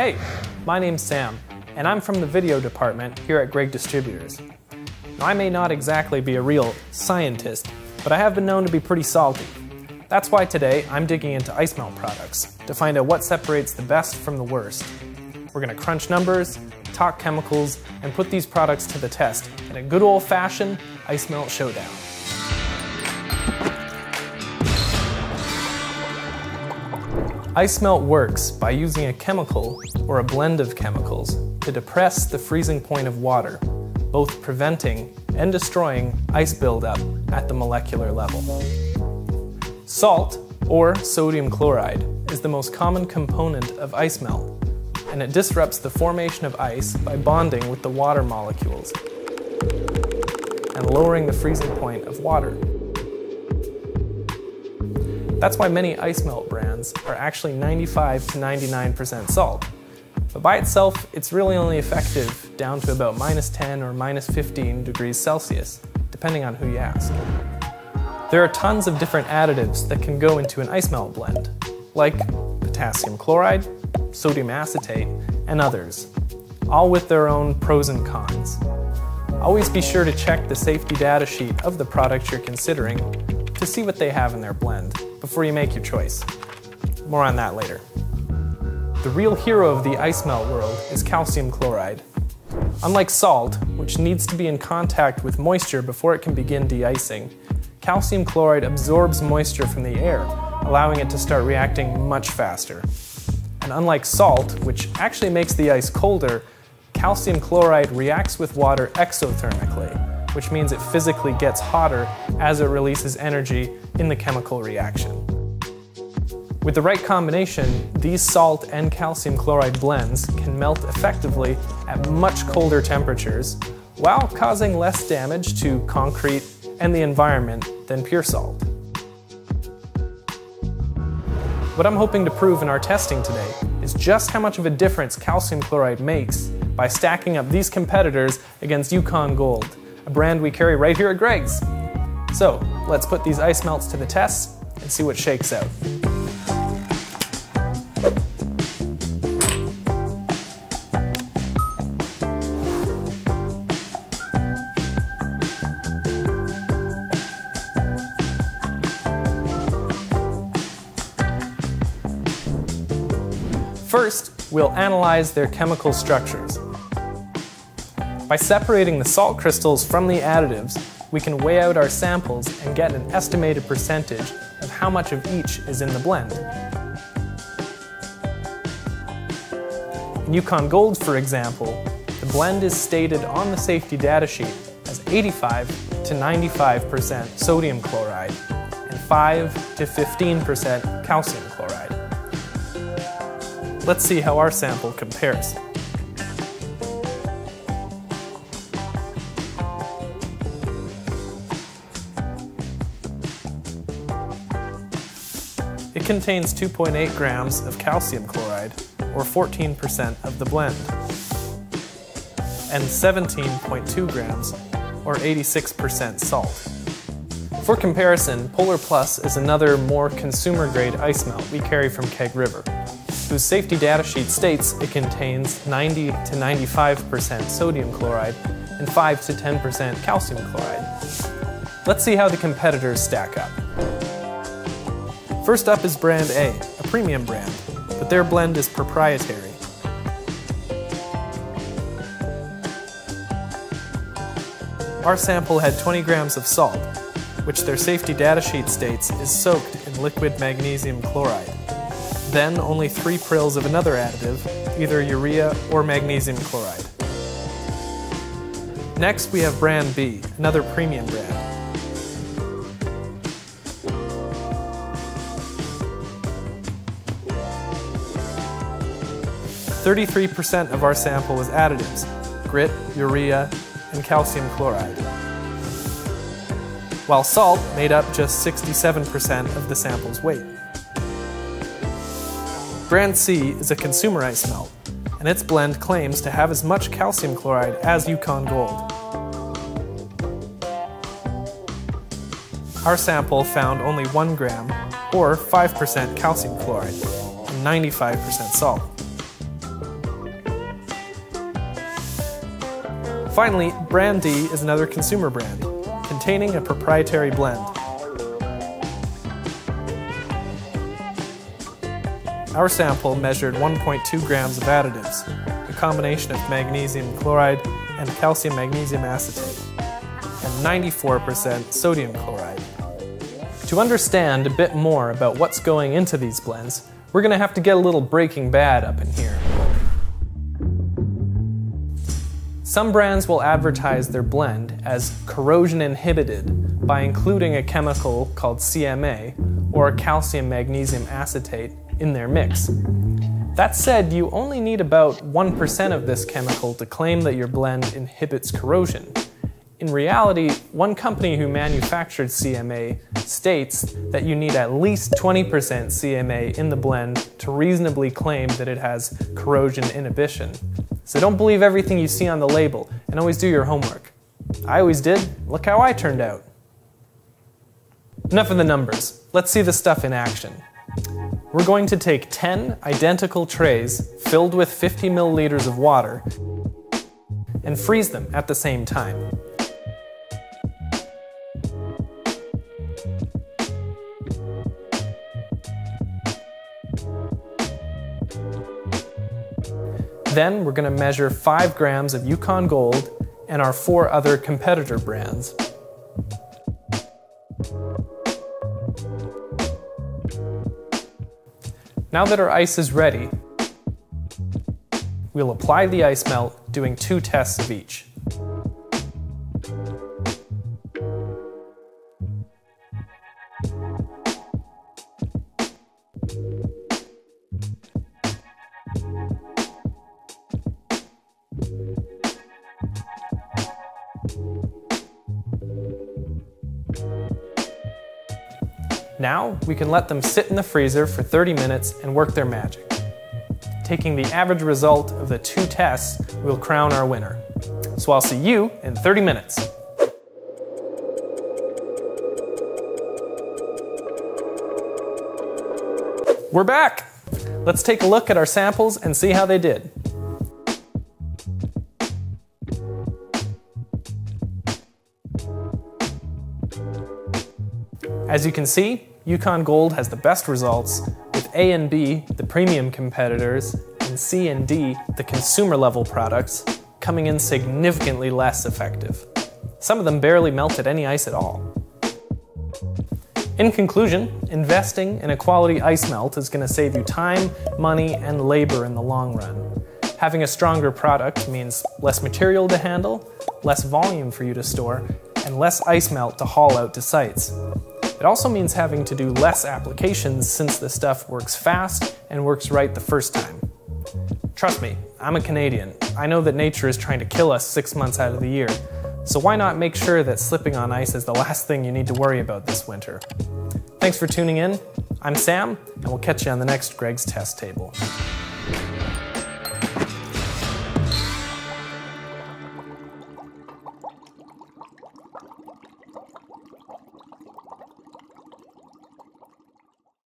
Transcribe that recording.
Hey, my name's Sam, and I'm from the video department here at Gregg Distributors. Now, I may not exactly be a real scientist, but I have been known to be pretty salty. That's why today I'm digging into ice melt products to find out what separates the best from the worst. We're going to crunch numbers, talk chemicals, and put these products to the test in a good old fashioned ice melt showdown. Ice melt works by using a chemical or a blend of chemicals to depress the freezing point of water, both preventing and destroying ice buildup at the molecular level. Salt, or sodium chloride, is the most common component of ice melt, and it disrupts the formation of ice by bonding with the water molecules and lowering the freezing point of water. That's why many ice melt brands are actually 95 to 99% salt. But by itself, it's really only effective down to about minus 10 or minus 15 degrees Celsius, depending on who you ask. There are tons of different additives that can go into an ice melt blend, like potassium chloride, sodium acetate, and others, all with their own pros and cons. Always be sure to check the safety data sheet of the product you're considering to see what they have in their blend before you make your choice. More on that later. The real hero of the ice melt world is calcium chloride. Unlike salt, which needs to be in contact with moisture before it can begin de-icing, calcium chloride absorbs moisture from the air, allowing it to start reacting much faster. And unlike salt, which actually makes the ice colder, calcium chloride reacts with water exothermically, which means it physically gets hotter as it releases energy in the chemical reaction. With the right combination, these salt and calcium chloride blends can melt effectively at much colder temperatures while causing less damage to concrete and the environment than pure salt. What I'm hoping to prove in our testing today is just how much of a difference calcium chloride makes by stacking up these competitors against Yukon Gold, a brand we carry right here at Gregg's. So let's put these ice melts to the test and see what shakes out. First, we'll analyze their chemical structures. By separating the salt crystals from the additives, we can weigh out our samples and get an estimated percentage of how much of each is in the blend. In Yukon Gold, for example, the blend is stated on the safety data sheet as 85 to 95% sodium chloride and 5 to 15% calcium. Let's see how our sample compares. It contains 2.8 grams of calcium chloride, or 14% of the blend, and 17.2 grams, or 86% salt. For comparison, Polar Plus is another more consumer-grade ice melt we carry from Keg River, whose safety data sheet states it contains 90 to 95% sodium chloride and 5 to 10% calcium chloride. Let's see how the competitors stack up. First up is brand A, a premium brand, but their blend is proprietary. Our sample had 20 grams of salt, which their safety data sheet states is soaked in liquid magnesium chloride. Then only three prills of another additive, either urea or magnesium chloride. Next we have brand B, another premium brand. 33% of our sample was additives, grit, urea, and calcium chloride. While salt made up just 67% of the sample's weight. Brand C is a consumer ice melt, and its blend claims to have as much calcium chloride as Yukon Gold. Our sample found only 1 gram, or 5% calcium chloride, and 95% salt. Finally, Brand D is another consumer brand, containing a proprietary blend. Our sample measured 1.2 grams of additives, a combination of magnesium chloride and calcium magnesium acetate, and 94% sodium chloride. To understand a bit more about what's going into these blends, we're going to have to get a little Breaking Bad up in here. Some brands will advertise their blend as corrosion inhibited by including a chemical called CMA or calcium magnesium acetate in their mix. That said, you only need about 1% of this chemical to claim that your blend inhibits corrosion. In reality, one company who manufactured CMA states that you need at least 20% CMA in the blend to reasonably claim that it has corrosion inhibition. So don't believe everything you see on the label and always do your homework. I always did. Look how I turned out. Enough of the numbers. Let's see the stuff in action. We're going to take 10 identical trays filled with 50 milliliters of water and freeze them at the same time. Then we're going to measure 5 grams of Yukon Gold and our four other competitor brands. Now that our ice is ready, we'll apply the ice melt doing two tests of each. Now, we can let them sit in the freezer for 30 minutes and work their magic. Taking the average result of the two tests, we'll crown our winner. So I'll see you in 30 minutes. We're back! Let's take a look at our samples and see how they did. As you can see, Yukon Gold has the best results, with A and B, the premium competitors, and C and D, the consumer level products, coming in significantly less effective. Some of them barely melted any ice at all. In conclusion, investing in a quality ice melt is going to save you time, money, and labor in the long run. Having a stronger product means less material to handle, less volume for you to store, and less ice melt to haul out to sites. It also means having to do less applications since the stuff works fast and works right the first time. Trust me, I'm a Canadian. I know that nature is trying to kill us six months out of the year, so why not make sure that slipping on ice is the last thing you need to worry about this winter? Thanks for tuning in. I'm Sam, and we'll catch you on the next Gregg's Test Table.